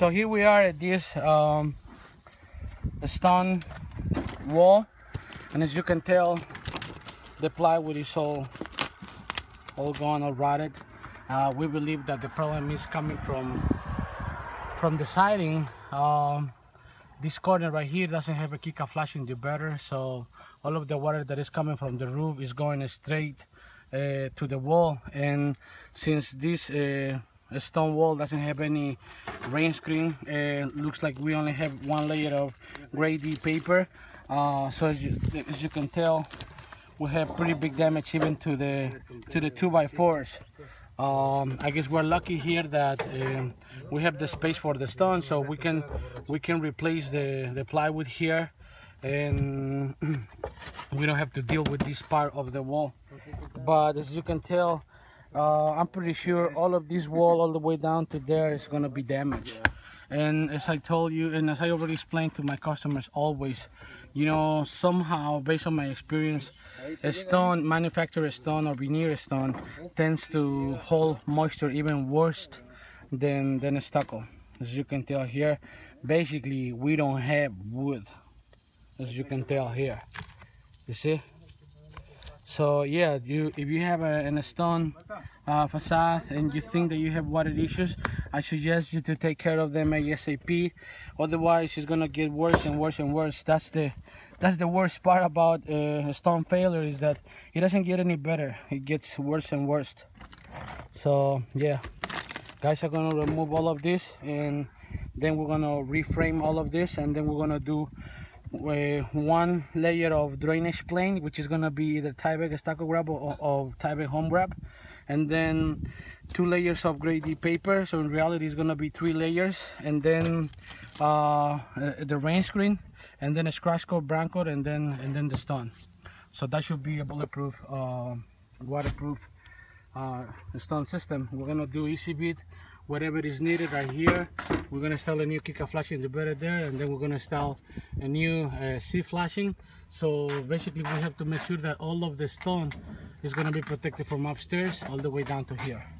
So here we are at this um, stone wall, and as you can tell, the plywood is all all gone, all rotted. Uh, we believe that the problem is coming from from the siding. Um, this corner right here doesn't have a kickout flashing diverter, so all of the water that is coming from the roof is going straight uh, to the wall. And since this uh, stone wall doesn't have any rain screen, uh, looks like we only have one layer of grade D paper. Uh, so as you, as you can tell, we have pretty big damage even to the to the two by fours. Um, I guess we're lucky here that um, we have the space for the stone, so we can we can replace the the plywood here, and we don't have to deal with this part of the wall. But as you can tell, uh, I'm pretty sure all of this wall all the way down to there is gonna be damaged. And as I told you, and as I already explained to my customers, always, you know, somehow based on my experience, a stone, manufactured stone or veneer stone tends to hold moisture even worse than, than a stucco. As you can tell here, basically we don't have wood, as you can tell here. You see? So yeah, you if you have a, an stone uh, facade and you think that you have water issues, I suggest you to take care of them ASAP. Otherwise, it's gonna get worse and worse and worse. That's the that's the worst part about uh, stone failure is that it doesn't get any better. It gets worse and worse. So yeah, guys are gonna remove all of this and then we're gonna reframe all of this and then we're gonna do one layer of drainage plane which is gonna be the Tyvek StuccoWrap or, or Tyvek HomeWrap and then two layers of grade D paper. So in reality it's gonna be three layers and then uh, the rain screen and then a scratch coat brown coat and then and then the stone so that should be a bulletproof uh, waterproof uh, stone system. We're gonna do easy beat whatever is needed right here we're gonna install a new kickout flashing diverter there and then we're gonna install a new uh, C flashing. So basically we have to make sure that all of the stone is gonna be protected from upstairs all the way down to here